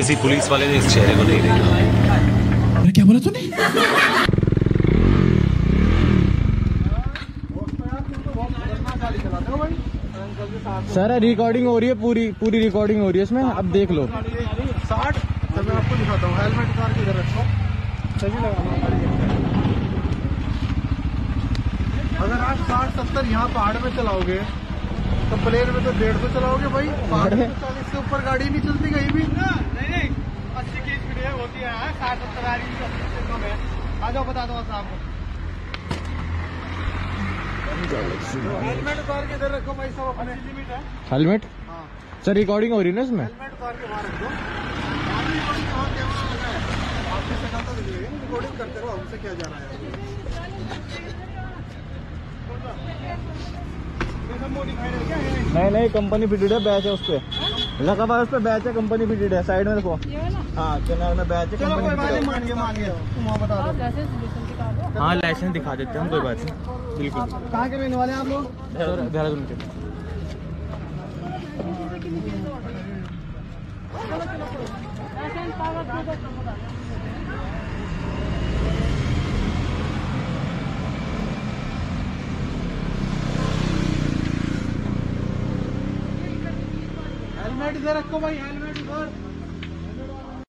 किसी पुलिस वाले ने इस चेहरे को नहीं देखा। क्या बोला तूने? सर रिकॉर्डिंग हो रही है पूरी पूरी रिकॉर्डिंग हो रही है इसमें। अब देख लो। साठ तो मैं आपको दिखाता हूँ हेलमेट उतार के रखो सही लगा अगर आप साठ सत्तर यहाँ पहाड़ में चलाओगे तो प्लेन में तो डेढ़ सौ चलाओगे भाई। पहाड़ में चालीस से ऊपर गाड़ी नहीं चलती कहीं भी नहीं नहीं अस्सी की स्पीड साठ सत्तर गाड़ी से कम है आ जाओ बता दो आपको। हेलमेट उतार के इधर रखो भाई सब अपने। लिमिट है। हेलमेट? हाँ। सर रिकॉर्डिंग हो रही है ना इसमें? हेलमेट उतार के वहाँ रख। दो वहाँ भी रिकॉर्डिंग है? तो रिकॉर्डिंग करते रहो हमसे क्या जा रहा। है? नहीं नहीं कंपनी फिटेड है बैच है उस पर लगा हुआ उस पर बैच है कंपनी फिटेड है साइड में देखो। हाँ चैनल में बैच है कंपनी हाँ। लाइसेंस दिखा देते हैं हम कोई बात नहीं। बिल्कुल। कहाँ के रहने वाले हैं आप लोग? देहरादून के। हेलमेट इधर रखो भाई हेलमेट इधर